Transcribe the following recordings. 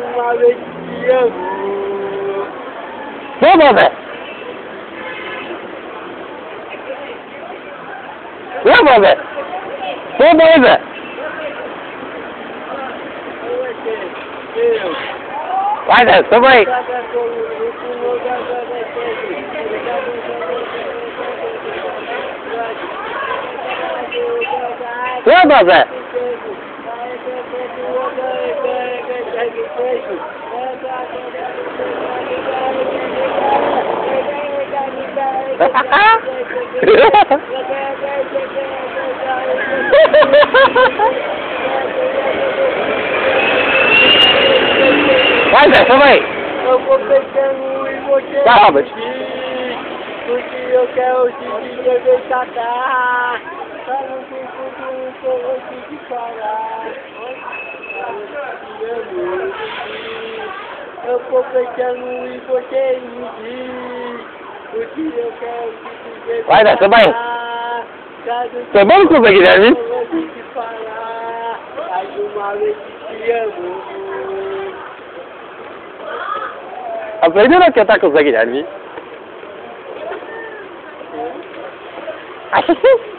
uma vez que te amo. Vamos, Zé! Vamos, Zé! Vamos aí, Zé! Eu. Vai, Zé, tamo aí! Vamos, Zé! Vai Zé, tamo aí! Eu vou pensando em você. Vai, Robert. Porque eu quero te dizer catar. Pra não ter tudo eu vou te falar. Eu vou pensando em você e me diz. Porque eu quero te dizer Vai, não ter Você vamos com o Guilherme? eu vou te falar. Mais uma vez que te amo. Aprendendo a cantar com o Zé Guilherme. Acho que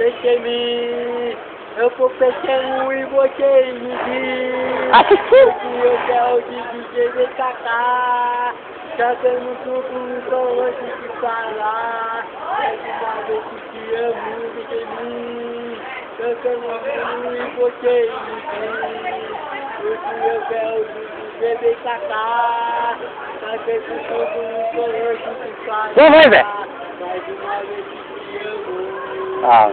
Deixe-me, eu vou pensando em você e me diz Acho que eu quero te dizer vem pra cá Cantando tudo só antes de falar. Mais uma vez que te amo, deixe-me Cantando tudo em você e me diz que eu quero te dizer vem pra cá Cantando tudo só antes de falar. Mais uma vez que te amo. Ah.